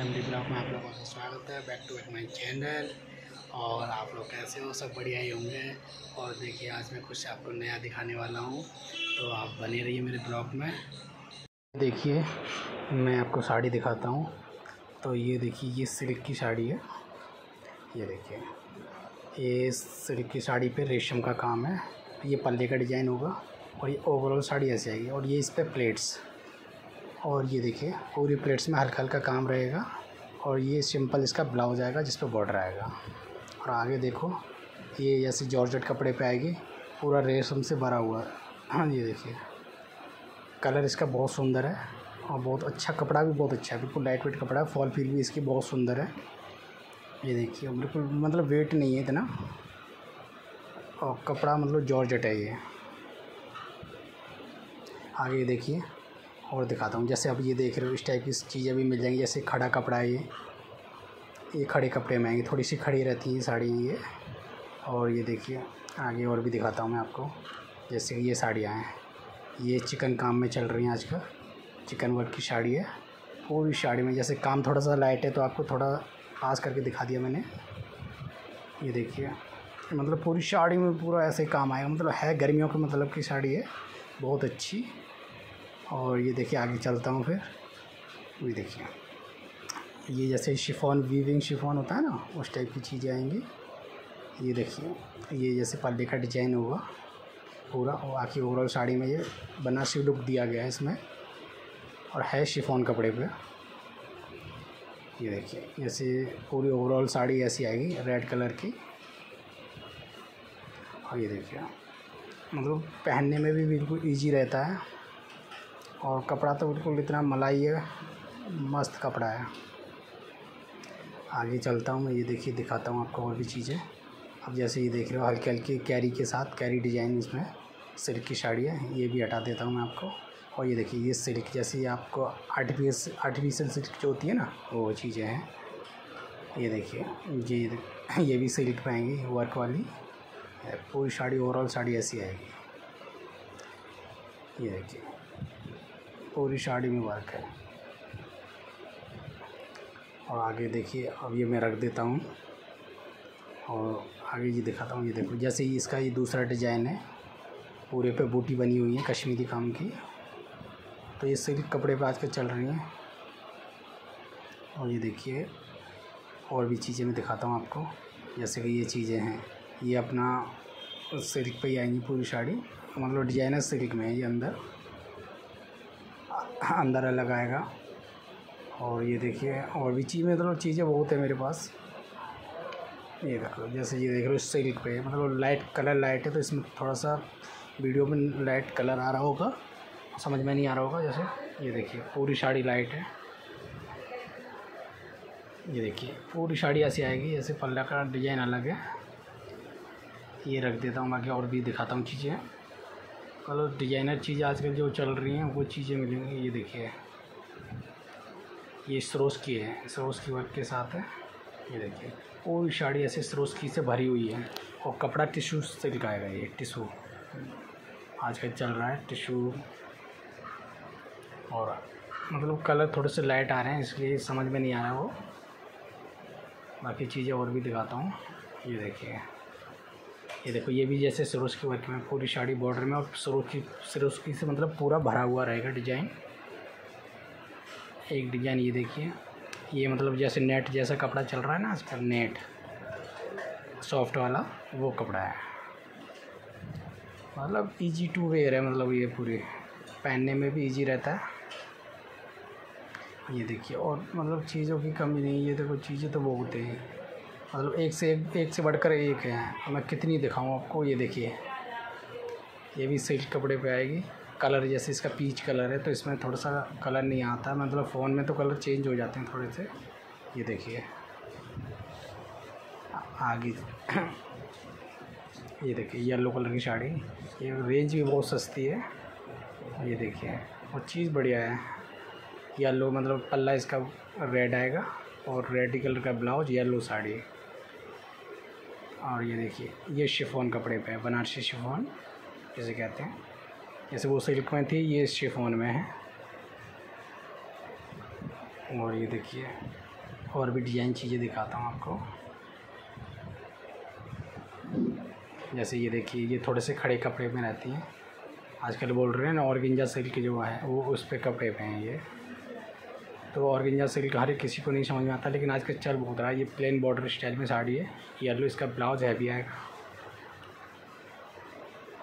Blog में आप लोगों का स्वागत है। Back to back my channel और आप लोग कैसे हो? सब बढ़िया ही होंगे। और देखिए, आज मैं कुछ आपको नया दिखाने वाला हूँ। तो आप बने रहिए मेरे ब्लॉग में। देखिए, मैं आपको साड़ी दिखाता हूँ। तो ये देखिए, ये सिल्क की साड़ी है। ये देखिए, ये सिल्क की साड़ी पे रेशम का काम है। ये पल्ले का डिज़ाइन होगा और ये ओवरऑल साड़ी ऐसी आएगी। और ये इस पर प्लेट्स और ये देखिए, पूरी प्लेट्स में हल्का हल्का काम रहेगा और ये सिंपल इसका ब्लाउज आएगा जिस पर बॉर्डर आएगा। और आगे देखो, ये जैसे जॉर्जेट कपड़े पे आएगी, पूरा रेशम से भरा हुआ। है हाँ ये देखिए। कलर इसका बहुत सुंदर है और बहुत अच्छा कपड़ा भी बहुत अच्छा है, बिल्कुल लाइट वेट कपड़ा है फॉल फील भी इसकी बहुत सुंदर है। ये देखिए बिल्कुल मतलब वेट नहीं है इतना। और कपड़ा मतलब जॉर्जेट है ये। आगे देखिए। और दिखाता हूँ। जैसे आप ये देख रहे हो, इस टाइप की चीज़ें भी मिल जाएँगी। जैसे खड़ा कपड़ा है ये। ये खड़े कपड़े में आएँगे। थोड़ी सी खड़ी रहती हैं साड़ी ये। और ये देखिए, आगे और भी दिखाता हूँ मैं आपको। जैसे कि ये साड़ियाँ हैं। ये चिकन काम में चल रही हैं आजकल। चिकन वर्क की साड़ी है। पूरी साड़ी में। जैसे काम थोड़ा सा लाइट है तो आपको थोड़ा पास करके दिखा दिया मैंने। ये देखिए। मतलब पूरी साड़ी में पूरा ऐसे काम आएगा। मतलब है गर्मियों के मतलब की साड़ी है। बहुत अच्छी। और ये देखिए आगे चलता हूँ फिर। ये देखिए। ये जैसे शिफॉन वीविंग शिफॉन होता है ना, उस टाइप की चीज़ें आएँगी। ये देखिए, ये जैसे पल्ले का डिज़ाइन होगा पूरा, और आखिर ओवरऑल साड़ी में ये बनारसी लुक दिया गया है इसमें। और है शिफॉन कपड़े पे। ये देखिए, जैसे पूरी ओवरऑल साड़ी ऐसी आएगी रेड कलर की। और ये देखिए मतलब पहनने में भी बिल्कुल इजी रहता है। और कपड़ा तो बिल्कुल इतना मलाई है, मस्त कपड़ा है। आगे चलता हूँ, मैं ये देखिए, दिखाता हूँ आपको और भी चीज़ें। अब जैसे ये देख रहे हो हल्की हल्की कैरी के साथ, कैरी डिज़ाइन इसमें, सिल्क की साड़ी है, ये भी हटा देता हूँ मैं आपको। और ये देखिए, ये सिल्क, जैसे आपको आर्टिफिस आर्टिफिशियल सिल्क जो होती है ना, वो चीज़ें हैं। ये देखिए, ये ये भी सिल्क में आएँगी, वर्क वाली। पूरी साड़ी, ओवरऑल साड़ी ऐसी आएगी। ये देखिए। पूरी साड़ी में वर्क है। और आगे देखिए, अब ये मैं रख देता हूँ। और आगे ये दिखाता हूँ, ये देखो, जैसे ही इसका ये दूसरा डिज़ाइन है, पूरे पे बूटी बनी हुई है कश्मीरी काम की। तो ये सिल्क कपड़े पे आजकल चल रही हैं। और ये देखिए, और भी चीज़ें मैं दिखाता हूँ आपको। जैसे कि ये चीज़ें हैं, ये अपना सिल्क पे ही आएँगी पूरी साड़ी। मतलब डिज़ाइनर सिल्क में है ये अंदर। अंदर अलग आएगा और ये देखिए, और भी चीज़ मतलब चीज़ें बहुत है मेरे पास। ये देख लो, जैसे ये देख लो सिल्क पे मतलब लाइट कलर लाइट है तो इसमें थोड़ा सा वीडियो में लाइट कलर आ रहा होगा। समझ में नहीं आ रहा होगा, जैसे ये देखिए, पूरी साड़ी लाइट है। ये देखिए, पूरी साड़ी ऐसी आएगी, जैसे पल्ला का डिज़ाइन अलग है। ये रख देता हूँ, बाकी और भी दिखाता हूँ चीज़ें। मतलब डिज़ाइनर चीज़ें आजकल जो चल रही हैं, वो चीज़ें मिलेंगी, ये देखिए। ये सरोस की है सरोस की वर्क के साथ है। ये देखिए, पूरी साड़ी ऐसे सरोस की से भरी हुई है। और कपड़ा टिश्यू सिल्क आएगा ये टिश्यू। आजकल चल रहा है टिशू और मतलब कलर थोड़े से लाइट आ रहे हैं, इसलिए समझ में नहीं आ रहा वो। बाकी चीज़ें और भी दिखाता हूँ। ये देखिए। ये देखो, ये भी जैसे सरोज की वर्क में पूरी साड़ी बॉर्डर में, और सरोज की सरोज की से मतलब पूरा भरा हुआ रहेगा डिज़ाइन एक डिज़ाइन ये देखिए। ये मतलब जैसे नेट जैसा कपड़ा चल रहा है ना आजकल नेट सॉफ्ट वाला, वो कपड़ा है। मतलब इजी टू वेयर है मतलब ये पूरे। पहनने में भी इजी रहता है। ये देखिए, और मतलब चीज़ों की कमी नहीं, ये देखो, चीज़ें तो बहुत है। मतलब एक से, एक एक से बढ़कर एक है। मैं कितनी दिखाऊँ आपको? ये देखिए। ये भी सिल्क कपड़े पे आएगी। कलर जैसे इसका पीच कलर है तो इसमें थोड़ा सा कलर नहीं आता। मतलब फ़ोन में तो कलर चेंज हो जाते हैं थोड़े से। ये देखिए। आगे। ये देखिए, येलो कलर की साड़ी। ये रेंज भी बहुत सस्ती है। ये देखिए, और चीज़ बढ़िया है। येलो मतलब पल्ला इसका रेड आएगा, और रेड कलर का ब्लाउज येलो साड़ी। और ये देखिए, ये शिफोन कपड़े पे है, बनारसी शिफोन, जिसे कहते हैं। जैसे वो सिल्क में थी, ये शिफोन में है। और ये देखिए, और भी डिज़ाइन चीज़ें दिखाता हूँ आपको। जैसे ये देखिए, ये थोड़े से खड़े कपड़े में रहती हैं। आजकल बोल रहे हैं ना, ऑर्गेंजा सिल्क जो है, वो उस पर कपड़े पे हैं ये। तो ऑर्गेंजा सिल्क हर किसी को नहीं समझ में आता, लेकिन आज का चल बहुत रहा है। ये प्लेन बॉर्डर स्टाइल में साड़ी है येलो इसका ब्लाउज हैवी आएगा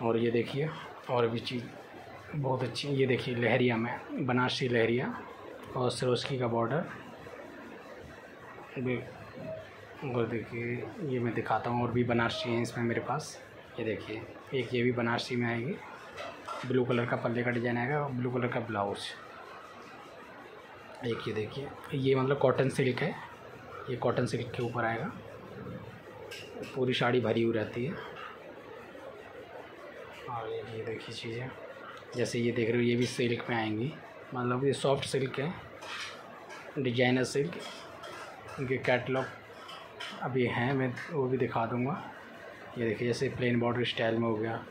और ये देखिए, और भी चीज़ बहुत अच्छी ये देखिए, लहरिया में, बनारसी लहरिया और सरोस्की का बॉर्डर और देखिए, ये मैं दिखाता हूँ। और भी बनारसी हैं इसमें मेरे पास। ये देखिए, एक ये भी बनारसी में आएगी। ब्लू कलर का पल्ले का डिज़ाइन आएगा और ब्लू कलर का ब्लाउज एक ये देखिए। ये मतलब कॉटन सिल्क है। ये कॉटन सिल्क के ऊपर आएगा। पूरी साड़ी भरी हुई रहती है। और ये देखिए चीज़ें। जैसे ये देख रहे हो, ये भी सिल्क में आएँगी। मतलब ये सॉफ्ट सिल्क है। डिज़ाइनर सिल्क इनके कैटलॉग अभी हैं, मैं वो भी दिखा दूँगा। ये देखिए, जैसे प्लेन बॉर्डर स्टाइल में हो गया।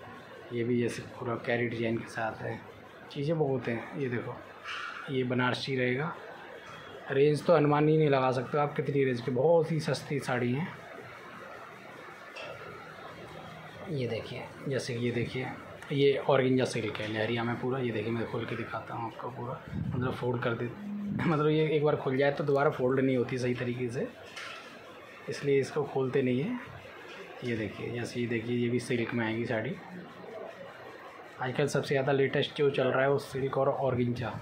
ये भी जैसे पूरा कैरी डिज़ाइन के साथ है। चीज़ें बहुत हैं, ये देखो। ये बनारसी रहेगा। रेंज तो अनुमान ही नहीं लगा सकते, आप कितनी रेंज की? बहुत ही सस्ती साड़ी हैं। ये देखिए, जैसे कि ये देखिए, ये ऑर्गेंजा सिल्क है लहरिया में पूरा। ये देखिए, मैं खोल के दिखाता हूँ आपको पूरा। मतलब फोल्ड कर दे मतलब ये एक बार खुल जाए तो दोबारा फोल्ड नहीं होती सही तरीके से। इसलिए इसको खोलते नहीं है। ये देखिए, जैसे ये देखिए, ये भी सिल्क में आएगी साड़ी। आजकल सबसे ज़्यादा लेटेस्ट जो चल रहा है वो सिल्क और ऑर्गेंजा।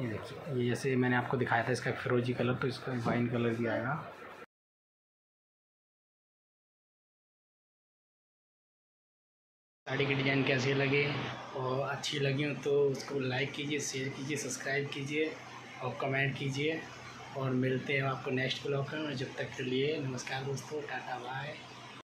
ये देखिए, ये जैसे मैंने आपको दिखाया था इसका फिरोजी कलर तो इसका वाइन कलर भी आएगा। साड़ी की डिज़ाइन कैसी लगे? और अच्छी लगी हो तो उसको लाइक कीजिए शेयर कीजिए सब्सक्राइब कीजिए और कमेंट कीजिए। और मिलते हैं आपको नेक्स्ट ब्लॉग में। जब तक के लिए नमस्कार दोस्तों, टाटा बाय